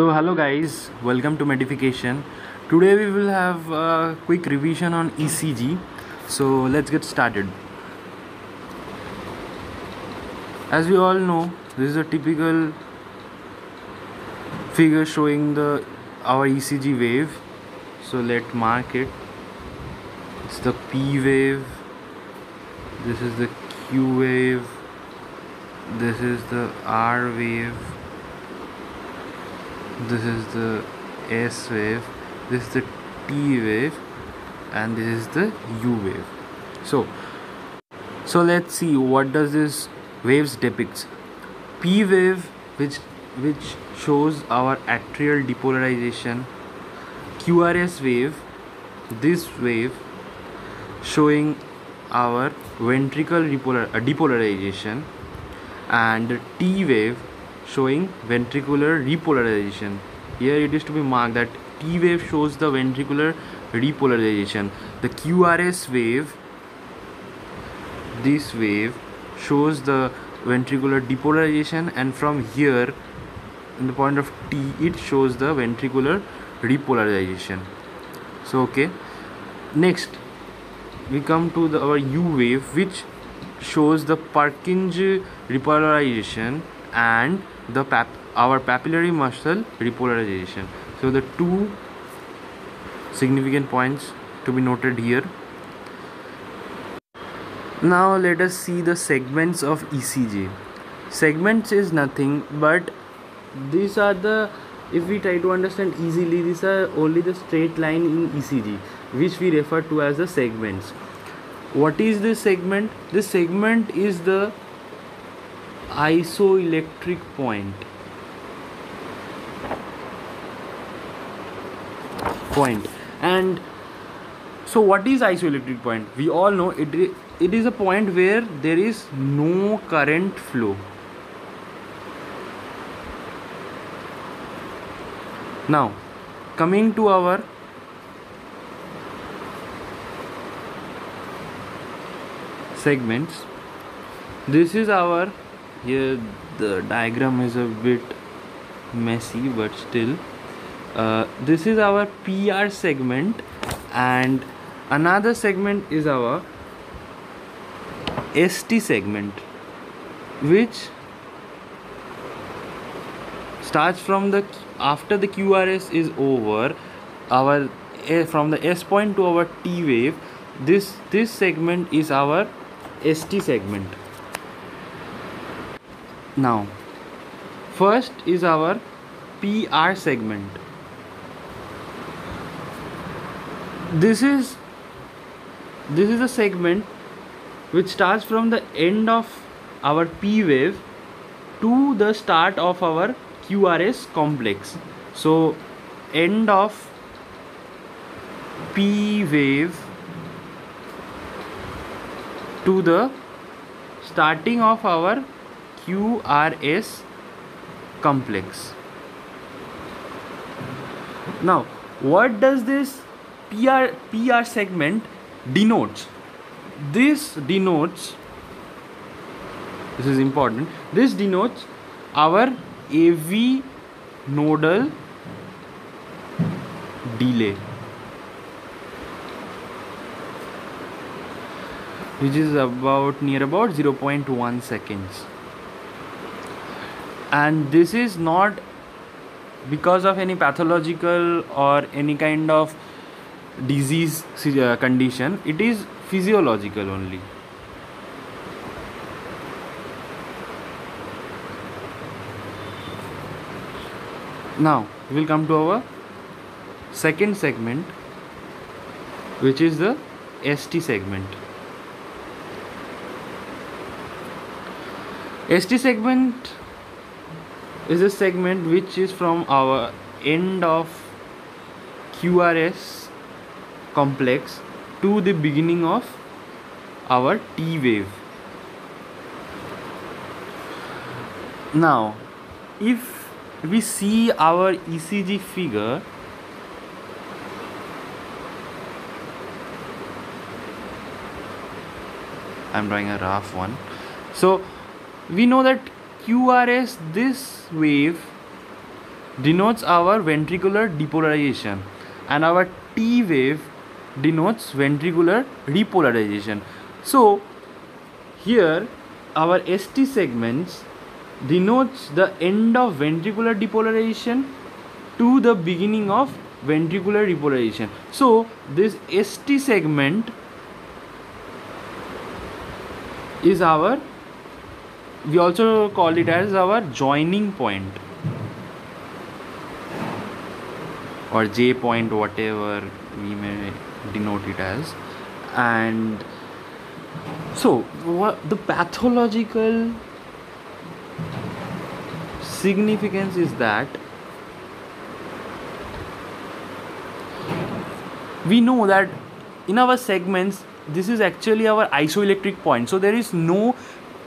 So hello guys, welcome to Medification. Today we will have a quick revision on ECG. So let's get started. As we all know, this is a typical figure showing the our ECG wave. So let mark it. It's the P wave. This is the Q wave. This is the R wave this is the S wave this is the T wave and this is the U wave. So so let's see what does this waves depicts P wave which which shows our atrial depolarization. QRS wave this wave showing our ventricle depolar, uh, depolarization. And T wave showing ventricular repolarization. Here it is to be marked that t wave shows the ventricular repolarization. The qrs wave this wave shows the ventricular depolarization and from here in the point of t it shows the ventricular repolarization. So okay. Next we come to the our u wave which shows the Purkinje repolarization and the pap our papillary muscle repolarization. So the two significant points to be noted here. Now let us see the segments of ECG segments is nothing but these are the if we try to understand easily these are only the straight line in ECG which we refer to as the segments. What is this segment? This segment is the isoelectric point. Point. And so what is isoelectric point? We all know it it is a point where there is no current flow. Now coming to our segments this is our here the diagram is a bit messy but still. Uh, this is our PR segment and another segment is our ST segment which starts from the after the QRS is over our from the S point to our T wave this this segment is our ST segment now first is our PR segment. This is this is a segment which starts from the end of our P wave to the start of our QRS complex. So end of P wave to the starting of our QRS complex. Now, what does this PR, PR segment denotes? This denotes, this is important, this denotes our AV nodal delay. which is about near about 0.1 seconds and this is not because of any pathological or any kind of disease uh, condition. It is physiological only. Now we will come to our second segment which is the ST segment. ST segment is a segment which is from our end of QRS complex to the beginning of our T wave. Now, if we see our ECG figure, I'm drawing a rough one. So, we know that QRS this wave denotes our ventricular depolarization and our T wave denotes ventricular repolarization. So here our ST segments denotes the end of ventricular depolarization to the beginning of ventricular repolarization. So this ST segment is our we also call it as our joining point. Or J point whatever we may denote it as. And so what the pathological significance is that we know that in our segments this is actually our isoelectric point. So there is no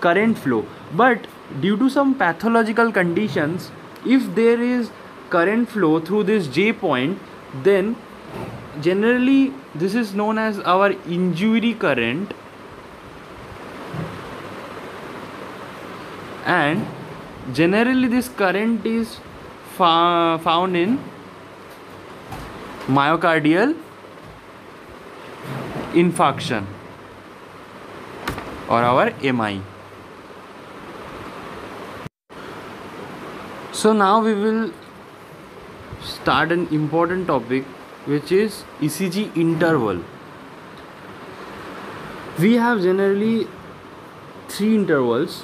current flow but due to some pathological conditions if there is current flow through this j point then generally this is known as our injury current and generally this current is found in myocardial infarction or our MI. So now we will start an important topic which is ECG interval. We have generally three intervals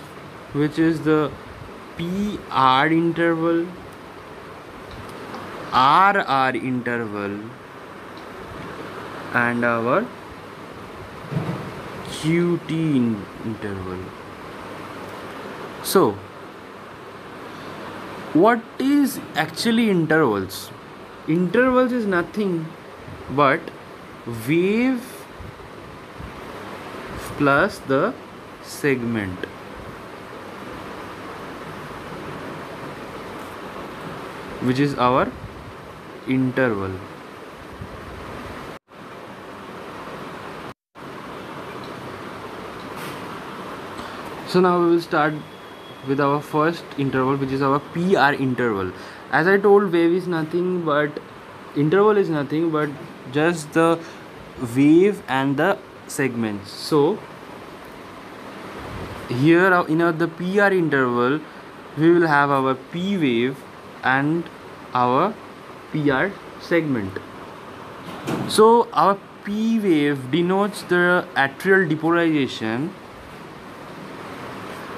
which is the PR interval, RR interval and our QT interval. So, what is actually intervals? Intervals is nothing but wave plus the segment. Which is our interval. So now we will start with our first interval which is our PR interval. As I told wave is nothing but interval is nothing but just the wave and the segments. So here uh, in our, the PR interval we will have our P wave and our PR segment. So our P wave denotes the atrial depolarization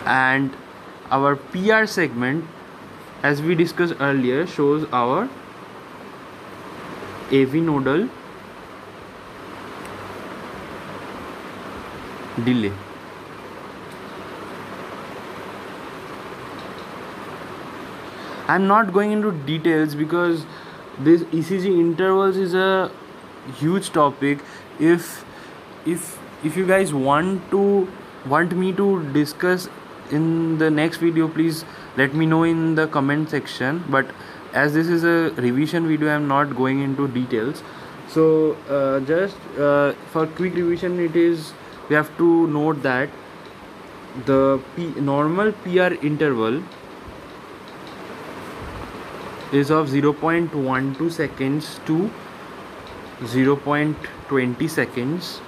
and our PR segment as we discussed earlier shows our AV nodal delay. I'm not going into details because this ECG intervals is a huge topic. If if if you guys want to want me to discuss in the next video please let me know in the comment section. But as this is a revision video i'm not going into details. So uh, just uh, for quick revision it is we have to note that the P, normal pr interval is of 0.12 seconds to 0.20 seconds.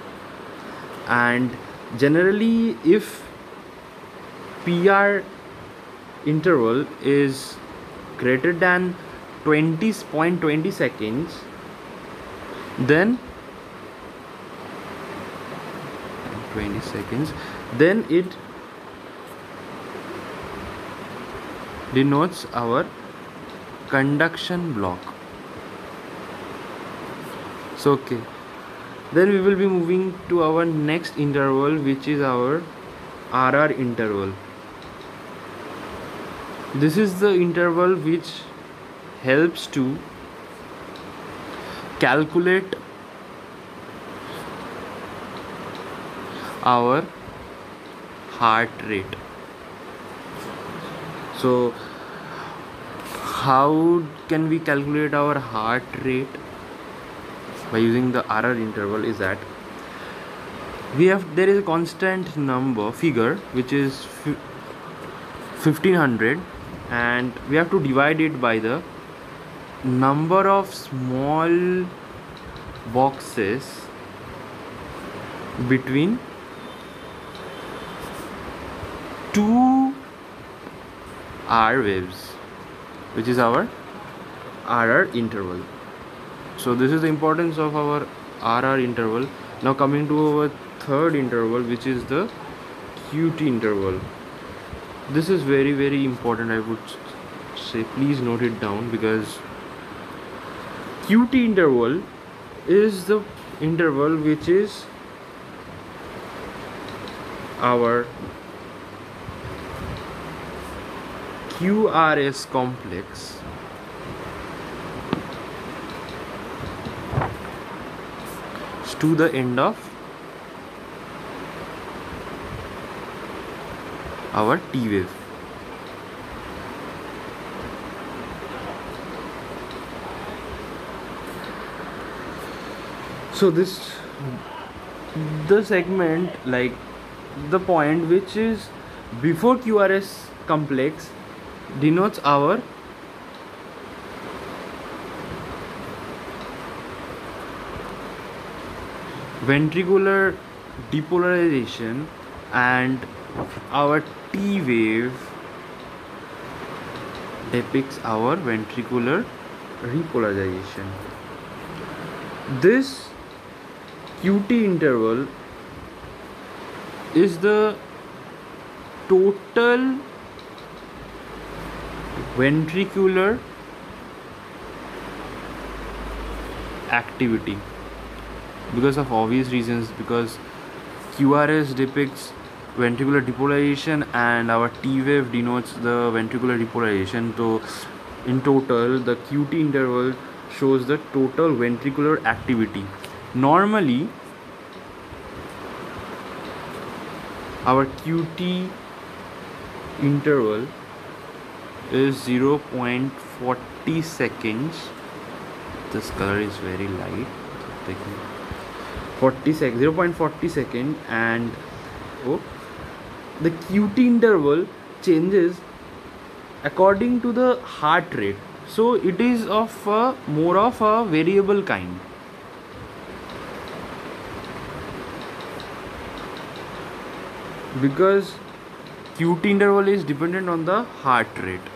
And generally if PR interval is greater than 20.20 seconds then 20 seconds then it denotes our conduction block. So okay. Then we will be moving to our next interval which is our RR interval this is the interval which helps to calculate our heart rate. So how can we calculate our heart rate? By using the RR interval is that we have there is a constant number figure which is 1500 and we have to divide it by the number of small boxes between two R waves which is our RR interval. So this is the importance of our RR interval. Now coming to our third interval which is the QT interval this is very very important I would say. Please note it down because QT interval is the interval which is our QRS complex. To the end of our T wave. So this the segment like the point which is before QRS complex denotes our ventricular depolarization and our T wave depicts our ventricular repolarization. This QT interval is the total ventricular activity because of obvious reasons because QRS depicts ventricular depolarization and our T wave denotes the ventricular depolarization. so in total the QT interval shows the total ventricular activity. Normally our QT interval is 0.40 seconds. This color is very light. 40 sec 0.40 second and oh, the QT interval changes according to the heart rate. So it is of a, more of a variable kind. Because QT interval is dependent on the heart rate